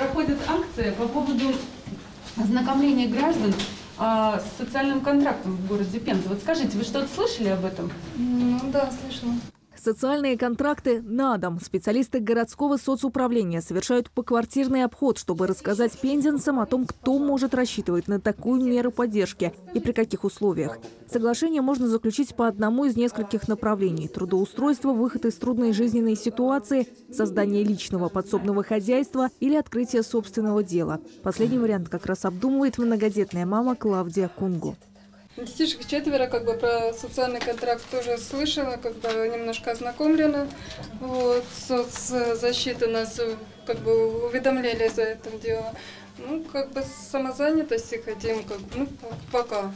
проходит акция по поводу ознакомления граждан а, с социальным контрактом в городе Пенза. Вот скажите, вы что-то слышали об этом? Ну да, слышала. Социальные контракты на дом. Специалисты городского соцуправления совершают поквартирный обход, чтобы рассказать пензенцам о том, кто может рассчитывать на такую меру поддержки и при каких условиях. Соглашение можно заключить по одному из нескольких направлений. Трудоустройство, выход из трудной жизненной ситуации, создание личного подсобного хозяйства или открытие собственного дела. Последний вариант как раз обдумывает многодетная мама Клавдия Кунгу. Детишек четверо, как бы про социальный контракт тоже слышала, как бы немножко ознакомлена. Вот, соцзащита нас как бы уведомляли за это дело. Ну, как бы самозанятости хотим, как бы, ну, пока.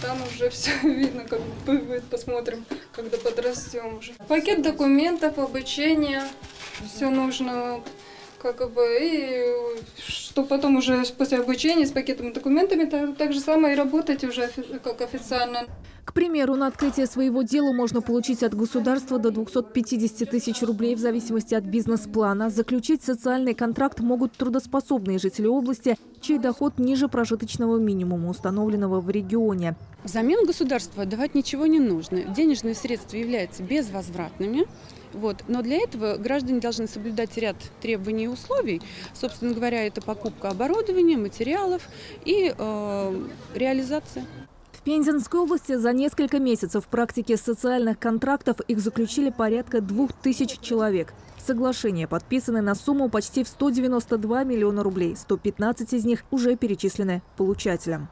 Там уже все видно, как бы будет, посмотрим, когда подрастем уже. Пакет документов, обучение, все нужно как бы, и что потом уже после обучения с пакетом документами так, так же самое и работать уже как официально. К примеру, на открытие своего дела можно получить от государства до 250 тысяч рублей в зависимости от бизнес-плана. Заключить социальный контракт могут трудоспособные жители области, чей доход ниже прожиточного минимума, установленного в регионе. Взамен государству давать ничего не нужно. Денежные средства являются безвозвратными. Вот. Но для этого граждане должны соблюдать ряд требований и условий. Собственно говоря, это покупка оборудования, материалов и э, реализация. В Пензенской области за несколько месяцев практики социальных контрактов их заключили порядка двух тысяч человек. Соглашения подписаны на сумму почти в 192 миллиона рублей. 115 из них уже перечислены получателям.